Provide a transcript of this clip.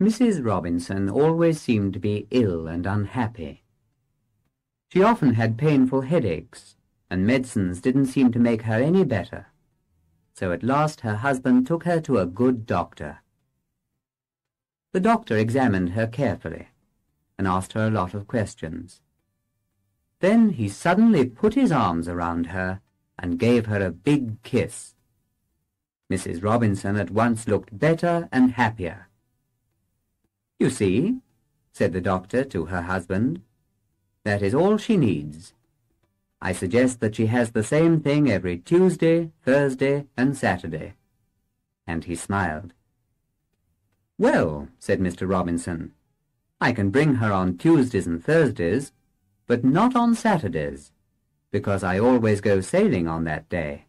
Mrs. Robinson always seemed to be ill and unhappy. She often had painful headaches, and medicines didn't seem to make her any better. So at last her husband took her to a good doctor. The doctor examined her carefully and asked her a lot of questions. Then he suddenly put his arms around her and gave her a big kiss. Mrs. Robinson at once looked better and happier. You see, said the doctor to her husband, that is all she needs. I suggest that she has the same thing every Tuesday, Thursday, and Saturday. And he smiled. Well, said Mr. Robinson, I can bring her on Tuesdays and Thursdays, but not on Saturdays, because I always go sailing on that day.